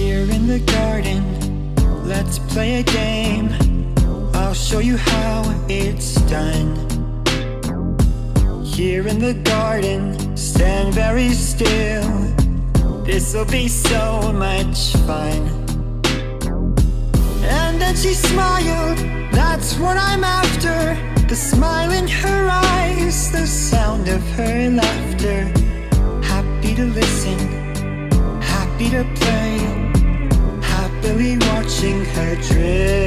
Here in the garden, let's play a game. I'll show you how it's done. Here in the garden, stand very still. This'll be so much fun. And then she smiled, that's what I'm after. The smile in her eyes, the sound of her laughter. Happy to listen, happy to play, happily watching her drift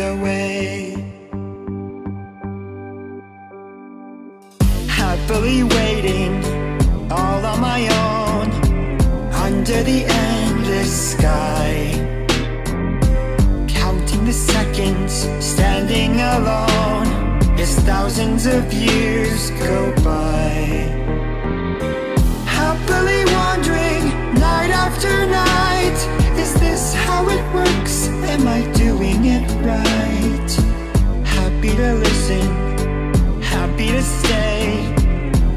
away. Happily waiting, all on my own, under the endless sky. Counting the seconds, standing alone, as thousands of years go by. Stay,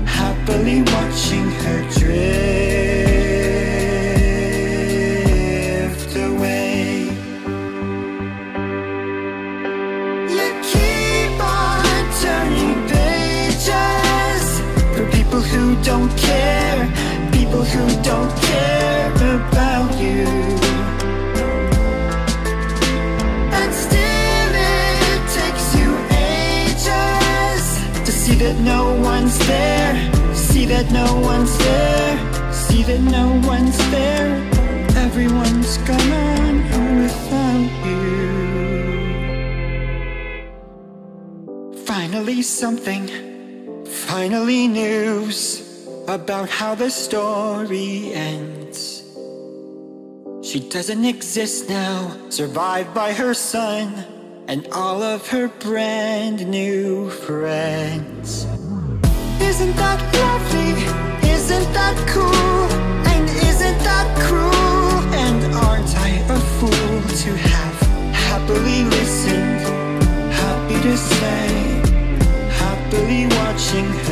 happily watching her drift away. You keep on turning pages for people who don't care, people who don't care about you. To see that no one's there, see that no one's there, see that no one's there. Everyone's gone without you. Finally, something, finally, news about how the story ends. She doesn't exist now, survived by her son and all of her brand new friends. Isn't that lovely? Isn't that cool? And isn't that cruel? And aren't I a fool to have happily listened, happy to say, happily watching?